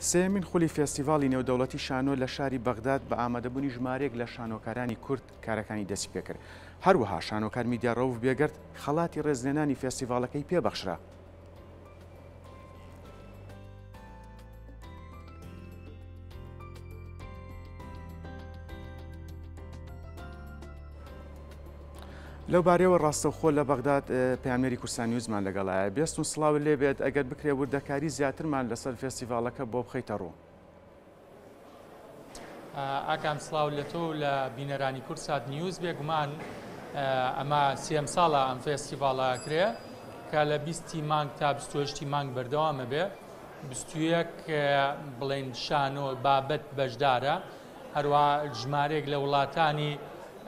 سێیەمین خولی فێستیڤاڵی نێودەوڵەتی شانۆ لە شاری بەغداد بە ئامادەبوونی ژمارەیەک لە شانۆکارانی کورد کارەکانی دەستی پێکرد. هەروەها شانۆکار میدیا ڕەوف بێگەرد خەڵاتی ڕێزلێنانی فێستیڤاڵەکەی پێ بەخشرا. لەو بارەیەوە ڕاستەوخۆ لە بەغداد پامێری کورسان نیوزمان لەگەڵایە بێست و سڵاو لێ بێت ئەگەر بکرێ وردەکاری زیاترمان لەسەر فێستیڤالەکە بۆ بخەیتە ڕوو. ئاکام سلااو لە تۆ لە بینەرانی کورد سات نیوز بێگومان ئەمە سێم ساڵە ئەم فێستیڤاڵە کرێ کە لە بیستی مانگ تا بستێشتی مانگ بەردەوامە بێ بستوەک بڵێن شانۆ بابەت بەشدارە هەروەها ژمارێک لە وڵاتانی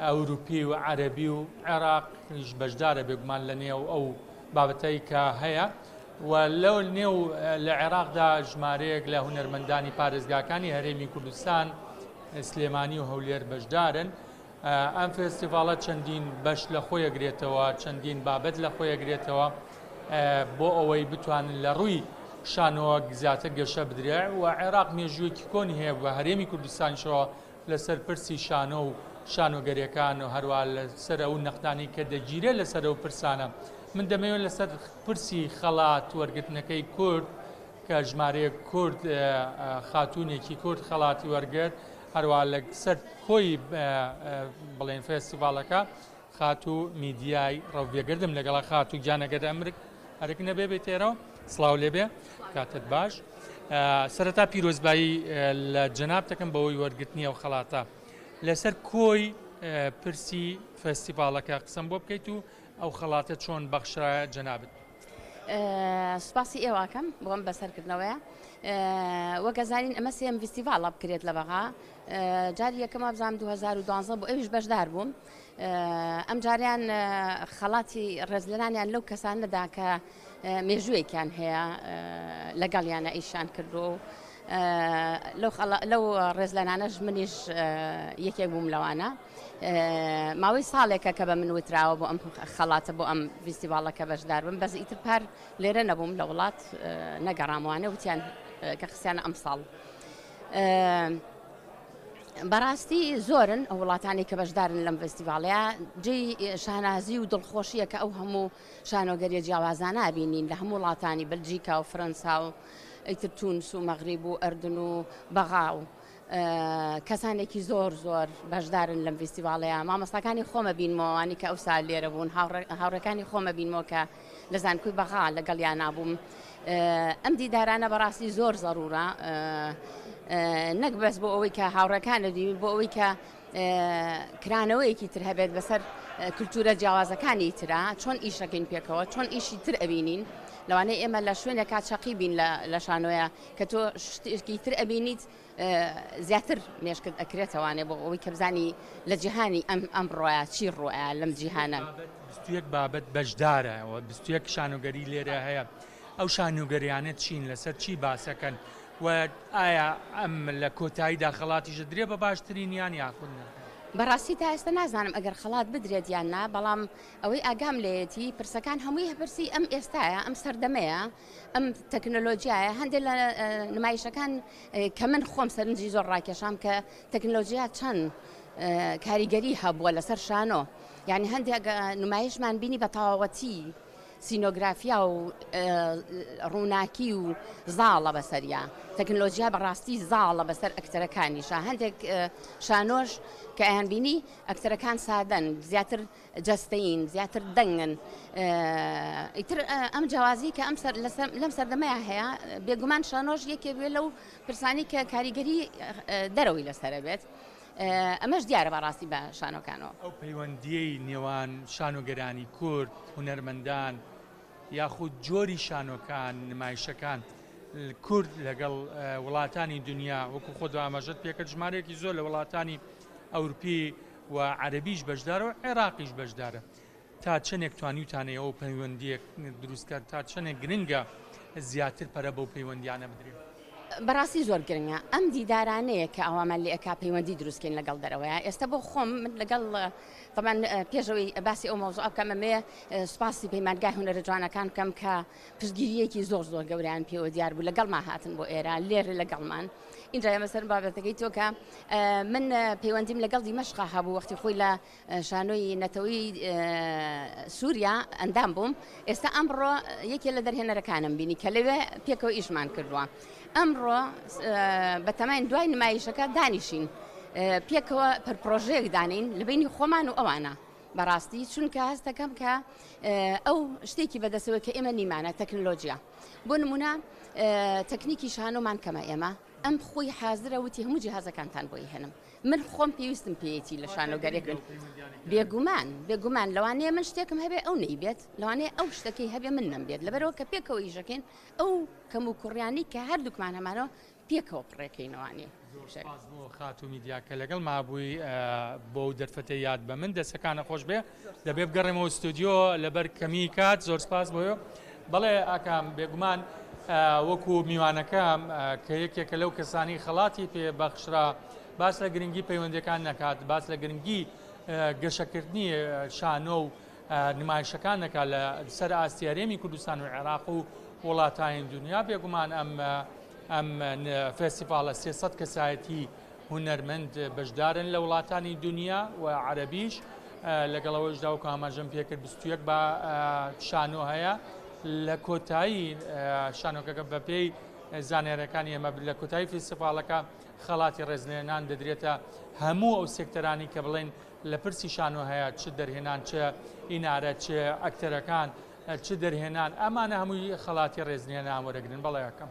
ئەوروپی و عەرەبی و عێراق یش بەشدارە بێگومان لە نێو ئەو بابەتەی کە هەیە و لەو نێو لە عێراقدا ژمارەیەک لە هونەرمەندانی پارێزگاکانی هەرێمی کوردستان سلێمانی و هەولێر بەشدارن ئەم فێستیڤاڵە چەندین بەش لە خۆیەگرێتەوە، چەندین بابەت لە خۆیەگرێتەوە بۆ ئەوەی بتوانن لە ڕووی شانۆوە زیاتر گەشە بدرێ و عێراق مێژوویەکی کۆنی هەیە و هەرێمی کوردستانیشەوە لەسەر پرسی شانۆ و شانۆگەریەکان و هەروە لەسەر ئەو نەختانەی کە دەگیرێ لەسەر ئەو پرسانە من دەمەوێت لەسەر پرسی خەڵات وەرگرتنەکەی کورد کە ژمارەیە کورد خاتونێکی کورد خەڵاتی وەرگرت هەروا لە سەر کۆی بڵێن فێستیڤاڵەکە خاتوو میدیای ڕەوبێگردم لەگەڵا خاتوو گیانەگەر ئەمرک ئەرک نەبێ بێ تێرەوە سلااو لێبێ کاتت باش سەرەتا پیرۆزبایی لە جەنابتەکەم بەوەی وەرگرتنی ئەو خەڵاتە لەسەر کۆی پرسی فستیڤالەکە قسم بۆ بکەیت و ئەو خەڵاتە چۆن بەخشرایە جەنابێت سوپاسی ئێوەکەم بۆم بەسەرکردنەوەیە وەگەزانین ئەمە سێم ڤستیڤالە بکرێت لە بەغا جاری یەکەم بزانام 2012 بۆ ئەوش بەشدار بووم ئەم جاریان خەڵاتی ڕێزلێنانیان لەو کەسان نەدا کە مێژووێکیان هەیە لەگەڵ یانە ئیشان کردو و لەو ڕێزلێنانەش منیش یەکێک بووم لەوانە. ماوەی ساڵێکە کە بە من وتراوە بۆ ئەم خەڵاتە بۆ ئەم ڤیستیڤاڵەکە بەشدار بم بەس ئیتر پار لێرە نەبووم لە وڵات نەگەڕاموانە وتیان کە خستیانە ئەم ساڵ. بەڕاستی زۆرن ئەو وڵاتانی کە بەشدارن لەم فستیڤالەیە جێی شانازی و دڵخۆشیە کە ئەو هەموو شانۆگەریە جیاوازانە بینین لە هەموو وڵاتانی بلجیکا و فرەنسا و ئەیتر تونس و مەغریب و ئەردن و بەغا و کەسانێکی زۆر زۆر بەشدارن لەم فیستیڤاڵەیە مامۆستاکانی خۆمە بینمەوەوانی کە ئەو سال لێرە بوون هاوڕێکانی خۆمە بینمەوە کە لە زانکوی بەغا لەگەڵیان نابووم ئەم دیدارانە بەڕاستی زۆر زەڕورە نەک بەس بۆ ئەوەی کە هاوڕەکانە دیوی بۆ ئەوەی کە کرانەوەیەکی تر هەبێت بەسەر کللتورە جیاوازەکانی تررا چۆن ئیشەکەین پێکەوە چۆن ئیشی تر ئەبینین لەوانەیە ئێمە لە شوێنێکا چەقی بین لە شانۆیە کە تۆ شتێکی تر ئەبینیت زیاتر مێشکت ئەکرێتەوانێ بۆ ئەوەی کە بزانی لە جیهانی ئەم ئەم ڕۆیا چی ڕۆیا لەم جیهانە بستێک بابەت بەشدارە و بستێک شانۆگەری لێرە هەیە ئەو شانۆگەریانە چین لەسەر چی باسەکەن و ئایا ئەم لە کۆتاییدا خەڵاتیشە درێ بە باشترین یان یاخودە بەڕاستی تا ئێستا نازانم ئەگەر خەڵات بدرێت یان نا بەڵام ئەوەی ئاگام لەیەتی پرسەکان هەمووی هەپرسی ئەم ئێستاە ئەم سەردەمەیە ئەم تەکنەلۆژیایە هەندێک لە نمایشەکان کە من خۆم سەرنجی زۆر ڕاکێشام کە تەکنەلۆژیا چەند کاریگەری هەبووە لەسەر شانۆ یعنی هەندێک نمایشمان بینی بە تەواوەتی سینۆگرافیا و ڕووناکی و زاڵە بەسەریا تەکنلۆژیا بەڕاستی زاڵە بەسەر ئەکتەرەکانیشە هەندێک شانۆش کە ئەیان بینی ئەکتەرەکان سادەن زیاتر جەستەیین، زیاتر دەنگن. ئیتر ئەم جیاوازیەی کە لەم سەردەمەیا هەیە، بێگومان شانۆش یەکێک بێت لەو پرسانەی کە کاریگەری دەرەوەی لەسەر بێت، ئەمەش دیارە بەڕاستی بە شانۆکانەوە. ئەو پەیوەندیەی نێوان شانۆگەرانی کورد، هونەرمەندان یاخود جۆری شانۆکان، نمایشەکان کورد لەگەڵ وڵاتانی دنیا، وەکو خۆت ئاماژەت پێکرد ژمارەیەکی زۆر لە وڵاتانی. ئەورپی و عەرەبیش بەشدارە و عێراقیش بەشدارە تا چەندێک توانیوتانەیە ئەو پەیوەندیەک دروستکرد تا چەندێک گرنگە زیاتر پەرە بەو پەیوەندیانە بدرێت. بەڕاستی زۆر گرنگە ئەم دیدارانەیە کە ئەومان لێ ئەکا پەیوەندی دروستکەین لەگەڵ دەرەوەیە ئێستا بۆ خۆم من لەگەڵ تەبەن پێشەوەی باسی ئەو مەوزوعە بکەم ئەمەیە سوپاسی پەیمانگای هونەرە جوانەکان بکەم کە پشتگیریەکی زۆر زۆر گەوریان پێوە دیار بوو لەگەڵما هاتن بۆ ئێرە لێرە لەگەڵمان اینجا ئێمە سەر بابەتەکەی تۆ کە من پەیوەندیم لەگەڵ دیمەشقا هەبوو وەختی خۆی لە شانۆی نەتەوەی سووریا ئەندام بووم ئێستا ئەمڕۆ یەکێ لە دەرهێنەرەکانم بینی کە لەوێ پێکەوە ئیشمان کردووە ئەمڕۆ بەتەماین دوای نمایشەکە دانیشین پێکەوە پەرپڕۆژەیەک دانین لە بینی خۆمان و ئەوانە بەڕاستی چونکە هەستەکەم کە ئەو شتێکی بەدەسەوە کە ئێمە نیمانە تەکنلۆجییا بۆ نمونە تەکنیکی شانۆمان کەمە ئێمە ئەم خۆی حازرە وتی هەموو جیهازەکانتان بۆی هێنم من خۆم پێویستم پێیەتی لە شانۆگەرێک بێگومان بێگومان لەوانەیە من شتێکم هەبێ ئەو نەیبێت لەوانەیە ئەو شتەکەی هەبێ من نەمبێت لەبەرەوە کە پێکەوە یژەکەین ئەو کەم و کوڕیانی کە هەردووکمان هەمانەوە پێکەوە بڕێکەینەوانی. زۆر سوپاس بۆ خاتوو میدیا کە لەگەڵ مابووی بۆ و دەرفەتە یاد بە من دەستەکانە خۆش بێ دەبێ بگەڕێمەوە ستۆدیۆ لەبەر کەمی کات زۆر سپاس بۆیە بەڵێ ئاکام بێگومان وەکو میوانەکەم کە یەکێکە لەو کەسانی خەڵاتی پێ بەخشرا باس لە گرنگی پەیوەندەکان نەکات باس لە گرنگی گەشەکردنی شانۆ و نمایشەکان دەکات لە سەر ئاستی هەرێمی کوردستان و عێراق و وڵاتانی دنیا بێگومان ئەم ئەم فێستیڤالە سێسەد کەسایەتی هونەرمەند بەشدارن لە وڵاتانی دنیا و عەربیش لەگەڵەوەشدا و کاماژەم پێکرد بستوەک بە شانۆ هەیە لە کۆتایی شانۆکەکە بەپێی زانێرەکانی ئەمە لە کۆتایی فیسیفاڵەکە خەڵاتی ڕێزلێنان دەدرێتە هەموو ئەو سێکتەرانی کە بڵێن لە پرسی شانۆ هەیە چ دەرهێنان چ ئینارە چ ئەکتەرەکان چ دەرهێنان ئەمانە هەمووی خەڵاتی ڕێزنیێنان وەرەگرن بەڵێ ئەکەم.